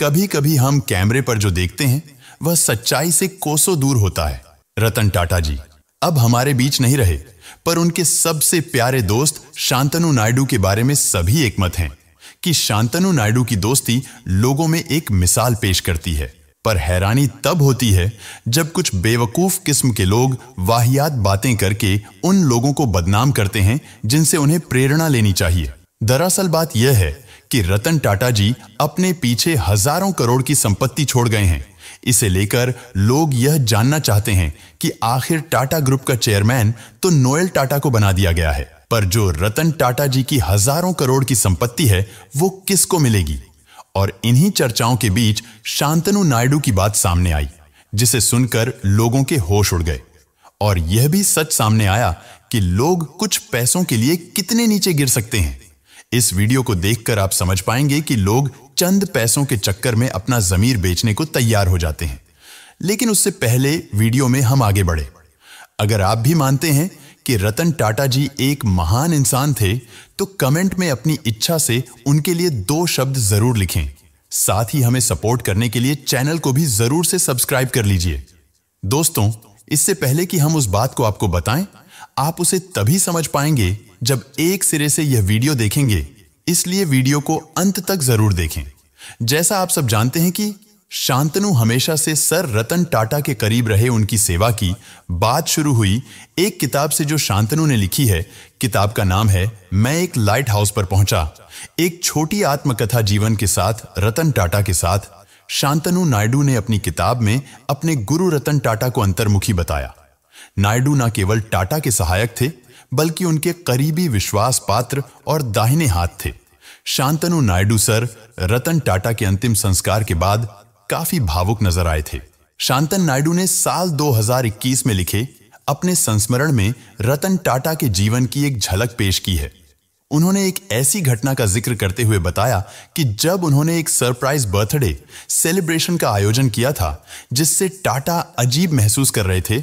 कभी कभी हम कैमरे पर जो देखते हैं, वह सच्चाई से कोसों दूर होता है। रतन टाटा जी, अब हमारे बीच नहीं रहे, पर उनके सबसे प्यारे दोस्त शांतनु नायडू के बारे में सभी एकमत हैं कि शांतनु नायडू की दोस्ती लोगों में एक मिसाल पेश करती है। पर हैरानी तब होती है जब कुछ बेवकूफ़ किस्म के लोग वाहियात बातें करके उन लोगों को बदनाम करते हैं जिनसे उन्हें प्रेरणा लेनी चाहिए। दरअसल बात यह है कि रतन टाटा जी अपने पीछे हज़ारों करोड़ की संपत्ति छोड़ गए हैं। इसे लेकर लोग यह जानना चाहते हैं कि आखिर टाटा ग्रुप का चेयरमैन तो नोएल टाटा को बना दिया गया है। पर जो रतन टाटा जी की हज़ारों करोड़ की संपत्ति है, वो किसको मिलेगी? और इन्हीं चर्चाओं के बीच शांतनु नायडू की बात सामने आई, जिसे सुनकर लोगों के होश उड़ गए। और यह भी सच सामने आया कि लोग कुछ पैसों के लिए कितने नीचे गिर सकते हैं। इस वीडियो को देखकर आप समझ पाएँगे कि लोग चंद पैसों के चक्कर में अपना जमीर बेचने को तैयार हो जाते हैं। लेकिन उससे पहले वीडियो में हम आगे बढ़े। अगर आप भी मानते हैं कि रतन टाटा जी एक महान इंसान थे तो कमेंट में अपनी इच्छा से उनके लिए दो शब्द ज़रूर लिखें। साथ ही हमें सपोर्ट करने के लिए चैनल को भी ज़रूर से सब्सक्राइब कर लीजिए। दोस्तों, इससे पहले कि हम उस बात को आपको बताएँ, आप उसे तभी समझ पाएँगे जब एक सिरे से यह वीडियो देखेंगे, इसलिए वीडियो को अंत तक ज़रूर देखें। जैसा आप सब जानते हैं कि शांतनु हमेशा से सर रतन टाटा के करीब रहे उनकी सेवा की बात शुरू हुई एक किताब से जो शांतनु ने लिखी है। किताब का नाम है, मैं एक लाइट हाउस पर पहुँचा। एक छोटी आत्मकथा जीवन के साथ, रतन टाटा के साथ, शांतनु नायडू ने अपनी किताब में अपने गुरु रतन टाटा को अंतर्मुखी बताया। नायडू न केवल टाटा के सहायक थे बल्कि उनके करीबी विश्वास पात्र और दाहिने हाथ थे। शांतनु नायडू सर रतन टाटा के अंतिम संस्कार के बाद काफ़ी भावुक नज़र आए थे। शांतन नायडू ने साल 2021 में लिखे अपने संस्मरण में रतन टाटा के जीवन की एक झलक पेश की है। उन्होंने एक ऐसी घटना का ज़िक्र करते हुए बताया कि जब उन्होंने एक सरप्राइज़ बर्थडे सेलिब्रेशन का आयोजन किया था, जिससे टाटा अजीब महसूस कर रहे थे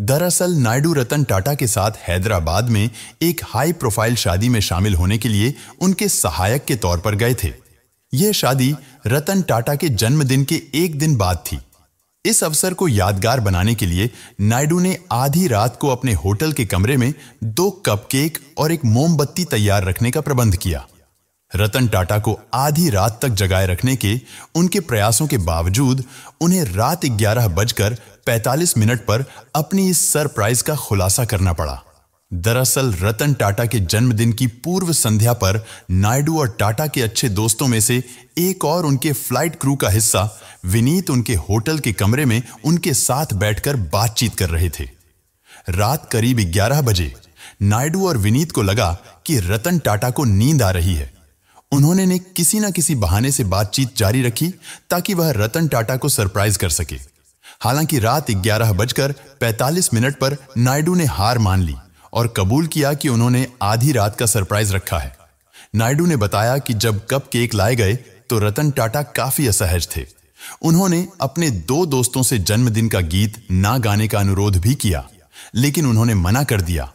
दरअसल नायडू रतन टाटा के साथ हैदराबाद में एक हाई प्रोफ़ाइल शादी में शामिल होने के लिए उनके सहायक के तौर पर गए थे। यह शादी रतन टाटा के जन्मदिन के एक दिन बाद थी। इस अवसर को यादगार बनाने के लिए नायडू ने आधी रात को अपने होटल के कमरे में दो कपकेक और एक मोमबत्ती तैयार रखने का प्रबंध किया। रतन टाटा को आधी रात तक जगाए रखने के उनके प्रयासों के बावजूद उन्हें रात ग्यारह बजकर पैतालीस मिनट पर अपनी इस सरप्राइज़ का खुलासा करना पड़ा। दरअसल, रतन टाटा के जन्मदिन की पूर्व संध्या पर नायडू और टाटा के अच्छे दोस्तों में से एक और उनके फ़्लाइट क्रू का हिस्सा, विनीत उनके होटल के कमरे में उनके साथ बैठकर बातचीत कर रहे थे। रात करीब 11 बजे, नायडू और विनीत को लगा कि रतन टाटा को नींद आ रही है। उन्होंने ने किसी न किसी बहाने से बातचीत जारी रखी ताकि वह रतन टाटा को सरप्राइज़ कर सके। हालाँकि रात ग्यारह बजकर पैतालीस मिनट पर नायडू ने हार मान ली और कबूल किया कि उन्होंने आधी रात का सरप्राइज़ रखा है। नायडू ने बताया कि जब कप केक लाए गए तो रतन टाटा काफ़ी असहज थे। उन्होंने अपने दो दोस्तों से जन्मदिन का गीत ना गाने का अनुरोध भी किया, लेकिन उन्होंने मना कर दिया।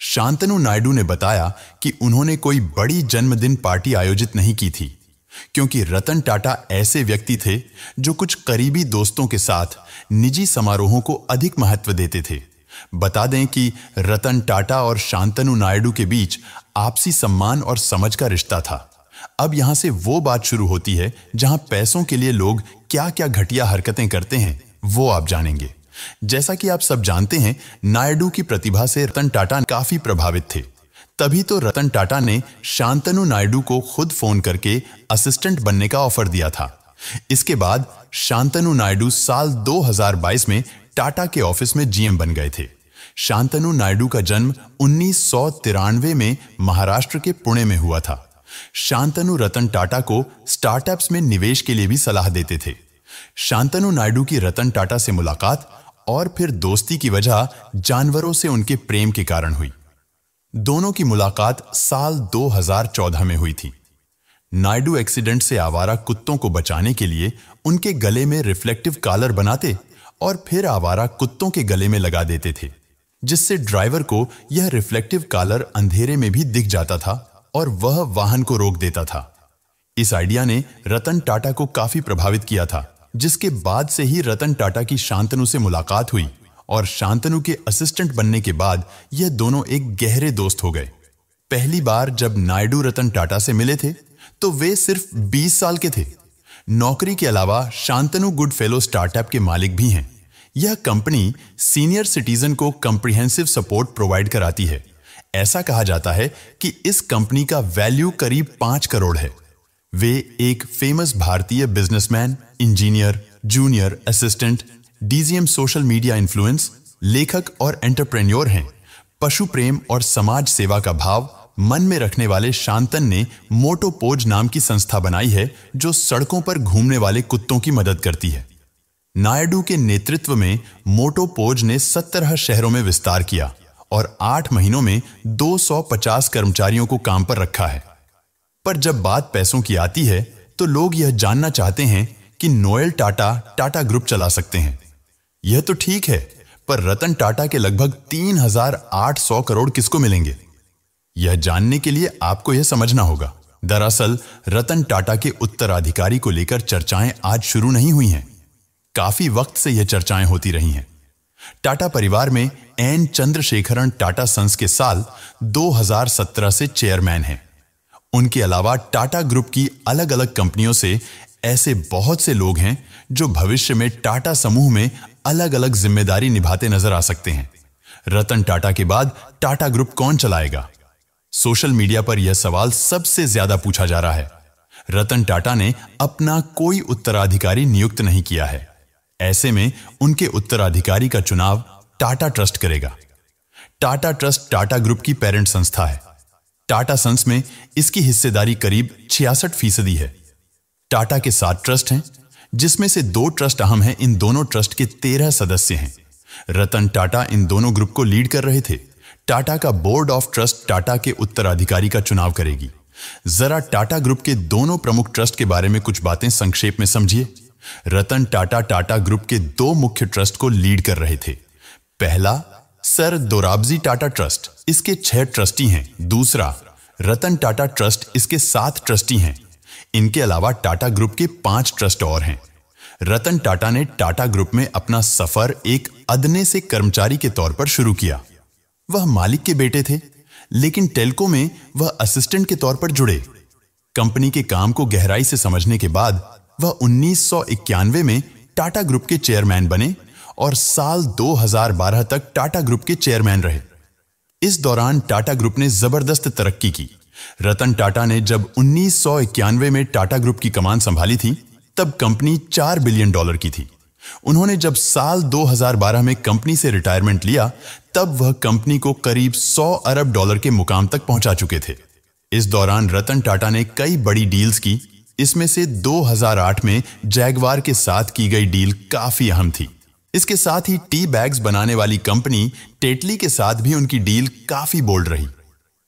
शांतनु नायडू ने बताया कि उन्होंने कोई बड़ी जन्मदिन पार्टी आयोजित नहीं की थी, क्योंकि रतन टाटा ऐसे व्यक्ति थे जो कुछ करीबी दोस्तों के साथ निजी समारोहों को अधिक महत्व देते थे। बता दें कि रतन टाटा और शांतनु नायडू के बीच आपसी सम्मान और समझ का रिश्ता था। अब यहाँ से वो बात शुरू होती है जहाँ पैसों के लिए लोग क्या क्या घटिया हरकतें करते हैं, वो आप जानेंगे। जैसा कि आप सब जानते हैं, नायडू की प्रतिभा से रतन टाटा काफ़ी प्रभावित थे। तभी तो रतन टाटा ने शांतनु नायडू को खुद फ़ोन करके असिस्टेंट बनने का ऑफ़र दिया था। इसके बाद शांतनु नायडू साल 2022 में टाटा के ऑफ़िस में जीएम बन गए थे। शांतनु नायडू का जन्म उन्नीस सौ तिरानवे में महाराष्ट्र के पुणे में हुआ था। शांतनु रतन टाटा को स्टार्टअप्स में निवेश के लिए भी सलाह देते थे। शांतनु नायडू की रतन टाटा से मुलाकात और फिर दोस्ती की वजह जानवरों से उनके प्रेम के कारण हुई। दोनों की मुलाकात साल 2014 में हुई थी। नायडू एक्सीडेंट से आवारा कुत्तों को बचाने के लिए उनके गले में रिफ्लेक्टिव कॉलर बनाते और फिर आवारा कुत्तों के गले में लगा देते थे, जिससे ड्राइवर को यह रिफ्लेक्टिव कॉलर अंधेरे में भी दिख जाता था और वह वाहन को रोक देता था। इस आइडिया ने रतन टाटा को काफ़ी प्रभावित किया था। जिसके बाद से ही रतन टाटा की शांतनु से मुलाकात हुई और शांतनु के असिस्टेंट बनने के बाद यह दोनों एक गहरे दोस्त हो गए। पहली बार जब नायडू रतन टाटा से मिले थे तो वे सिर्फ़ 20 साल के थे। नौकरी के अलावा शांतनु गुड फेलो स्टार्टअप के मालिक भी हैं। यह कंपनी सीनियर सिटीजन को कंप्रिहेंसिव सपोर्ट प्रोवाइड कराती है। ऐसा कहा जाता है कि इस कंपनी का वैल्यू करीब पाँच करोड़ है। वे एक फ़ेमस भारतीय businessman engineer junior assistant DGM social media influence लेखक और एंटरप्रेन्योर हैं। पशु प्रेम और समाज सेवा का भाव मन में रखने वाले शांतन ने मोटोपोज नाम की संस्था बनाई है, जो सड़कों पर घूमने वाले कुत्तों की मदद करती है। नायडू के नेतृत्व में मोटोपोज ने सत्तरह शहरों में विस्तार किया और आठ महीनों में 250 कर्मचारियों को काम पर रखा है। पर जब बात पैसों की आती है तो लोग यह जानना चाहते हैं कि नोएल टाटा टाटा ग्रुप चला सकते हैं। यह तो ठीक है पर रतन टाटा के लगभग 3,800 करोड़ किसको मिलेंगे? यह जानने के लिए आपको यह समझना होगा। दरअसल रतन टाटा के उत्तराधिकारी को लेकर चर्चाएँ आज शुरू नहीं हुई हैं। काफ़ी वक्त से यह चर्चाएँ होती रही हैं। टाटा परिवार में एन चंद्रशेखरन टाटा सन्स के साल 2017 से चेयरमैन हैं। उनके अलावा टाटा ग्रुप की अलग अलग कंपनियों से ऐसे बहुत से लोग हैं जो भविष्य में टाटा समूह में अलग अलग ज़िम्मेदारी निभाते नज़र आ सकते हैं। रतन टाटा के बाद टाटा ग्रुप कौन चलाएगा? सोशल मीडिया पर यह सवाल सबसे ज़्यादा पूछा जा रहा है। रतन टाटा ने अपना कोई उत्तराधिकारी नियुक्त नहीं किया है। ऐसे में उनके उत्तराधिकारी का चुनाव टाटा ट्रस्ट करेगा। टाटा ट्रस्ट टाटा ग्रुप की पेरेंट संस्था है। टाटा सन्स में इसकी हिस्सेदारी करीब छियासठ फ़ीसदी है। टाटा के सात ट्रस्ट हैं, जिसमें से दो ट्रस्ट अहम हैं, इन दोनों ट्रस्ट के तेरह सदस्य हैं। रतन टाटा इन दोनों ग्रुप को लीड कर रहे थे। टाटा का बोर्ड ऑफ़ ट्रस्ट टाटा के उत्तराधिकारी का चुनाव करेगी। जरा टाटा ग्रुप के दोनों प्रमुख ट्रस्ट के बारे में कुछ बातें संक्षेप में समझिए। रतन टाटा टाटा ग्रुप के दो मुख्य ट्रस्ट को लीड कर रहे थे। पहला सर दोराबजी टाटा ट्रस्ट इसके छह ट्रस्टी हैं। दूसरा, रतन टाटा ट्रस्ट इसके सात ट्रस्टी हैं। इनके अलावा टाटा ग्रुप के पाँच ट्रस्ट और हैं। रतन टाटा ने टाटा ग्रुप में अपना सफ़र एक अदने से कर्मचारी के तौर पर शुरू किया। वह मालिक के बेटे थे, लेकिन टेल्को में वह असिस्टेंट के तौर पर जुड़े। कंपनी के काम को गहराई से समझने के बाद वह उन्नीस सौ इक्यानवे में टाटा ग्रुप के चेयरमैन बने और साल 2012 तक टाटा ग्रुप के चेयरमैन रहे। इस दौरान टाटा ग्रुप ने ज़बरदस्त तरक्की की। रतन टाटा ने जब उन्नीस सौ इक्यानवे में टाटा ग्रुप की कमान संभाली थी, तब कंपनी चार बिलियन डॉलर की थी। उन्होंने जब साल 2012 में कंपनी से रिटायरमेंट लिया, तब वह कंपनी को करीब 100 अरब डॉलर के मुकाम तक पहुँचा चुके थे। इस दौरान रतन टाटा ने कई बड़ी डील्स की। इसमें से 2008 में जैगवार के साथ की गई डील काफ़ी अहम थी। इसके साथ ही टी बैग्स बनाने वाली कंपनी टेटली के साथ भी उनकी डील काफ़ी बोल्ड रही।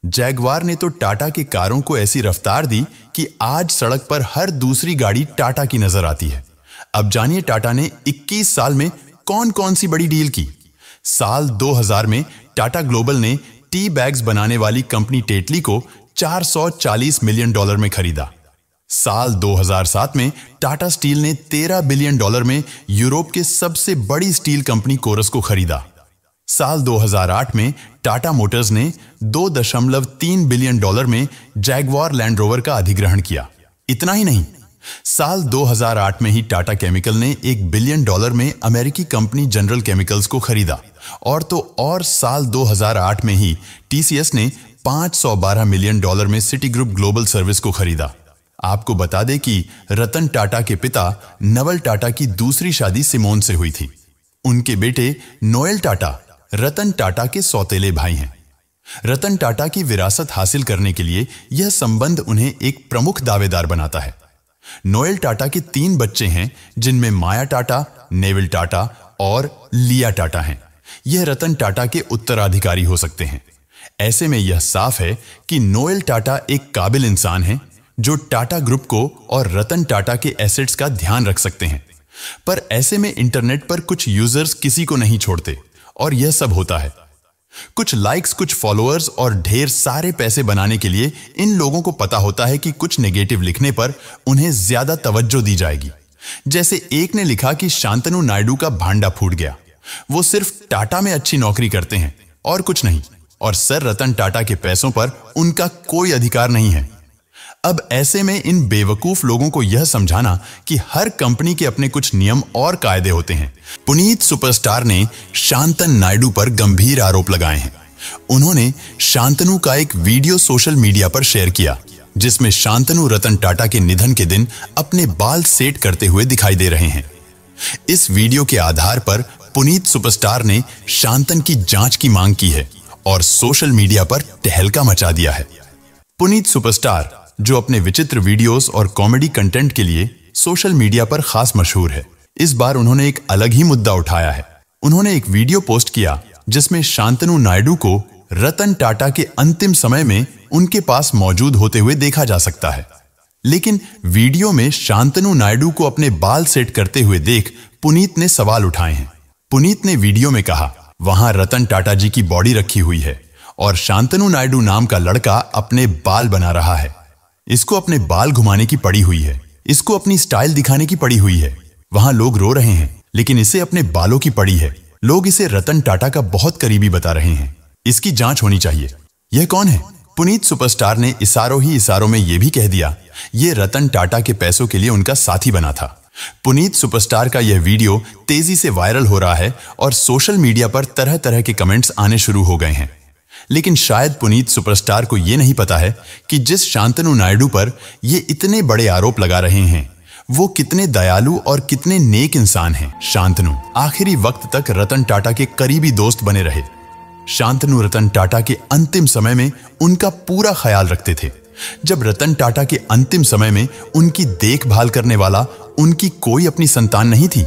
जैगवार ने तो टाटा की कारों को ऐसी रफ्तार दी कि आज सड़क पर हर दूसरी गाड़ी टाटा की नज़र आती है। अब जानिए टाटा ने 21 साल में कौन कौन सी बड़ी डील की। साल 2000 में टाटा ग्लोबल ने टी बैग्स बनाने वाली कंपनी टेटली को 440 मिलियन डॉलर में खरीदा। साल 2007 में टाटा स्टील ने 13 बिलियन डॉलर में यूरोप के सबसे बड़ी स्टील कंपनी कोरस को खरीदा। साल 2008 में टाटा मोटर्स ने 2.3 बिलियन डॉलर में जैगवार लैंड रोवर का अधिग्रहण किया। इतना ही नहीं, साल 2008 में ही टाटा केमिकल ने एक बिलियन डॉलर में अमेरिकी कंपनी जनरल केमिकल्स को खरीदा और तो और साल 2008 में ही टीसीएस ने 512 मिलियन डॉलर में सिटी ग्रुप ग्लोबल सर्विस को खरीदा। आपको बता दें कि रतन टाटा के पिता नवल टाटा की दूसरी शादी सिमोन से हुई थी। उनके बेटे नोएल टाटा, रतन टाटा के सौतेले भाई हैं। रतन टाटा की विरासत हासिल करने के लिए यह संबंध उन्हें एक प्रमुख दावेदार बनाता है। नोएल टाटा के तीन बच्चे हैं, जिनमें माया टाटा, नेविल टाटा और लिया टाटा हैं। यह रतन टाटा के उत्तराधिकारी हो सकते हैं। ऐसे में यह साफ़ है कि नोएल टाटा एक काबिल इंसान है जो टाटा ग्रुप को और रतन टाटा के एसेट्स का ध्यान रख सकते हैं। पर ऐसे में इंटरनेट पर कुछ यूज़र्स किसी को नहीं छोड़ते, और यह सब होता है। कुछ लाइक्स कुछ फॉलोअर्स और ढेर सारे पैसे बनाने के लिए इन लोगों को पता होता है कि कुछ नेगेटिव लिखने पर उन्हें ज़्यादा तवज्जो दी जाएगी। जैसे एक ने लिखा कि शांतनु नायडू का भांडा फूट गया। वो सिर्फ़ टाटा में अच्छी नौकरी करते हैं, और कुछ नहीं। और सर रतन टाटा के पैसों पर उनका कोई अधिकार नहीं है। अब ऐसे में इन बेवकूफ़ लोगों को यह समझाना कि हर कंपनी के अपने कुछ नियम और कायदे होते हैं। पुनीत सुपरस्टार ने शांतन नायडू पर गंभीर आरोप लगाए हैं। उन्होंने शांतनु का एक वीडियो सोशल मीडिया पर शेयर किया, जिसमें शांतनु रतन टाटा के निधन के दिन अपने बाल सेट करते हुए दिखाई दे रहे हैं। इस वीडियो के आधार पर पुनीत सुपरस्टार ने शांतन की जाँच की मांग की है और सोशल मीडिया पर टहलका मचा दिया है। पुनीत सुपरस्टार जो अपने विचित्र वीडियोस और कॉमेडी कंटेंट के लिए सोशल मीडिया पर खास मशहूर है। इस बार उन्होंने एक अलग ही मुद्दा उठाया है। उन्होंने एक वीडियो पोस्ट किया, जिसमें शांतनु नायडू को रतन टाटा के अंतिम समय में उनके पास मौजूद होते हुए देखा जा सकता है। लेकिन वीडियो में शांतनु नायडू को अपने बाल सेट करते हुए देख पुनीत ने सवाल उठाए हैं। पुनीत ने वीडियो में कहा, वहाँ रतन टाटा जी की बॉडी रखी हुई है और शांतनु नायडू नाम का लड़का अपने बाल बना रहा है। इसको अपने बाल घुमाने की पड़ी हुई है। इसको अपनी स्टाइल दिखाने की पड़ी हुई है। वहाँ लोग रो रहे हैं, लेकिन इसे अपने बालों की पड़ी है। लोग इसे रतन टाटा का बहुत करीबी बता रहे हैं। इसकी जाँच होनी चाहिए। यह कौन है? पुनीत सुपरस्टार ने इशारों ही इशारों में यह भी कह दिया, ये रतन टाटा के पैसों के लिए उनका साथी बना था। पुनीत सुपरस्टार का यह वीडियो तेज़ी से वायरल हो रहा है और सोशल मीडिया पर तरह तरह के कमेंट्स आने शुरू हो गए हैं। लेकिन शायद पुनीत सुपरस्टार को यह नहीं पता है कि जिस शांतनु नायडू पर ये इतने बड़े आरोप लगा रहे हैं, वो कितने दयालु और कितने नेक इंसान हैं। शांतनु, आखिरी वक्त तक रतन टाटा के करीबी दोस्त बने रहे। शांतनु रतन टाटा के अंतिम समय में उनका पूरा ख्याल रखते थे। जब रतन टाटा के अंतिम समय में उनकी देखभाल करने वाला उनकी कोई अपनी संतान नहीं थी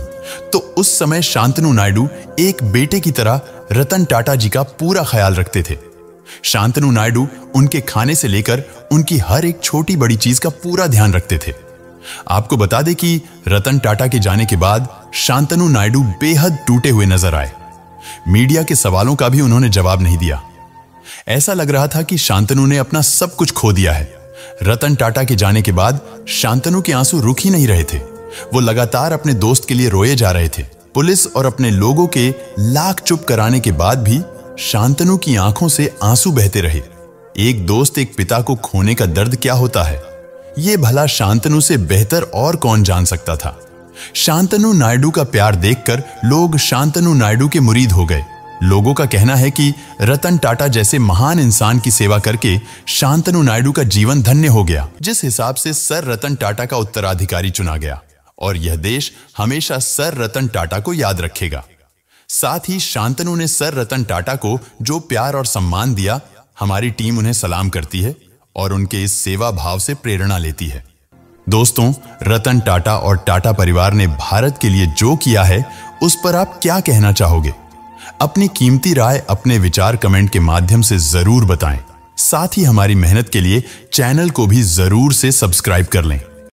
तो उस समय शांतनु नायडू एक बेटे की तरह रतन टाटा जी का पूरा ख्याल रखते थे। शांतनु नायडू उनके खाने से लेकर उनकी हर एक छोटी बड़ी चीज़ का पूरा ध्यान रखते थे। आपको बता दें कि रतन टाटा के जाने के बाद शांतनु नायडू बेहद टूटे हुए नज़र आए। मीडिया के सवालों का भी उन्होंने जवाब नहीं दिया। ऐसा लग रहा था कि शांतनु ने अपना सब कुछ खो दिया है। रतन टाटा के जाने के बाद शांतनु के आँसू रुक ही नहीं रहे थे। वो लगातार अपने दोस्त के लिए रोए जा रहे थे। पुलिस और अपने लोगों के लाख चुप कराने के बाद भी शांतनु की आँखों से आँसू बहते रहे। एक दोस्त एक पिता को खोने का दर्द क्या होता है? ये भला शांतनु से बेहतर और कौन जान सकता था? शांतनु नायडू का प्यार देखकर लोग शांतनु नायडू के मुरीद हो गए। लोगों का कहना है कि रतन टाटा जैसे महान इंसान की सेवा करके शांतनु नायडू का जीवन धन्य हो गया, जिस हिसाब से सर रतन टाटा का उत्तराधिकारी चुना गया। और यह देश हमेशा सर रतन टाटा को याद रखेगा। साथ ही शांतनु ने सर रतन टाटा को जो प्यार और सम्मान दिया, हमारी टीम उन्हें सलाम करती है और उनके इस सेवा भाव से प्रेरणा लेती है। दोस्तों, रतन टाटा और टाटा परिवार ने भारत के लिए जो किया है, उस पर आप क्या कहना चाहोगे? अपनी कीमती राय अपने विचार कमेंट के माध्यम से ज़रूर बताएँ। साथ ही हमारी मेहनत के लिए चैनल को भी ज़रूर से सब्सक्राइब कर लें।